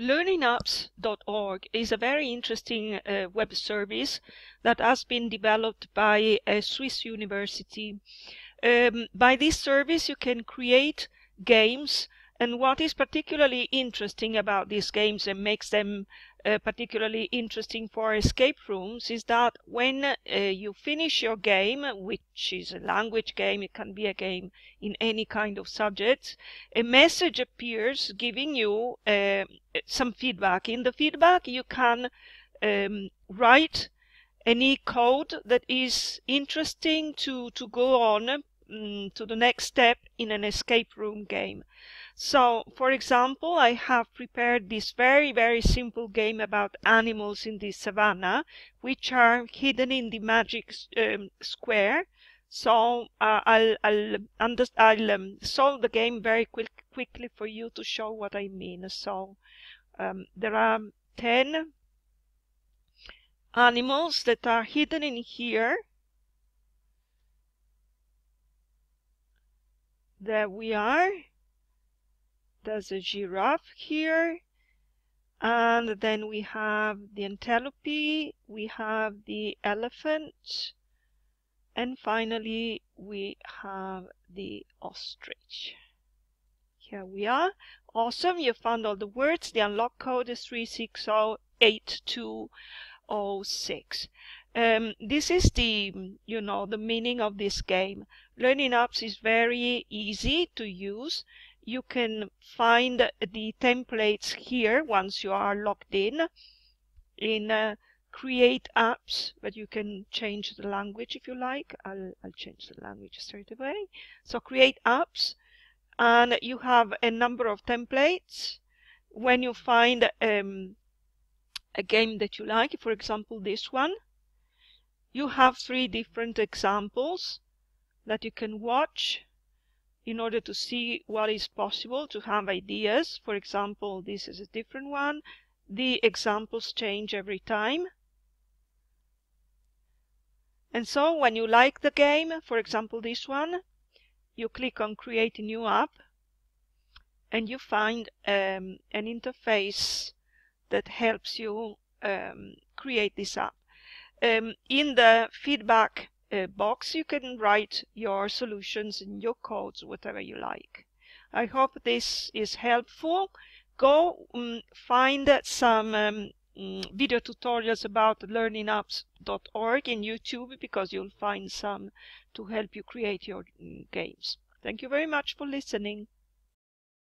LearningApps.org is a very interesting uh, web service that has been developed by a Swiss university. Um, by this service, you can create games, and what is particularly interesting about these games and makes them uh, particularly interesting for escape rooms is that when uh, you finish your game, which is a language game, it can be a game in any kind of subject, a message appears giving you uh, some feedback. In the feedback, you can um, write any code that is interesting to, to go on um, to the next step in an escape room game. So, for example, I have prepared this very, very simple game about animals in the savannah, which are hidden in the magic um, square. So uh, I'll, I'll, I'll um, solve the game very quick, quickly for you to show what I mean. So um, there are 10 animals that are hidden in here. There we are there's a giraffe here. And then we have the antelope we have the elephant and finally we have the ostrich. Here we are. Awesome you found all the words. The unlock code is 3608206 um, this is the you know the meaning of this game. Learning apps is very easy to use you can find the templates here once you are logged in. In uh, create apps but you can change the language if you like. I'll, I'll change the language straight away. So create apps and you have a number of templates. When you find um, a game that you like for example this one you have three different examples that you can watch in order to see what is possible to have ideas. For example, this is a different one. The examples change every time. And so when you like the game, for example this one, you click on create a new app and you find um, an interface that helps you um, create this app. Um, in the feedback uh, box, you can write your solutions and your codes, whatever you like. I hope this is helpful. Go um, find some um, mm, video tutorials about learningapps.org in YouTube because you'll find some to help you create your mm, games. Thank you very much for listening.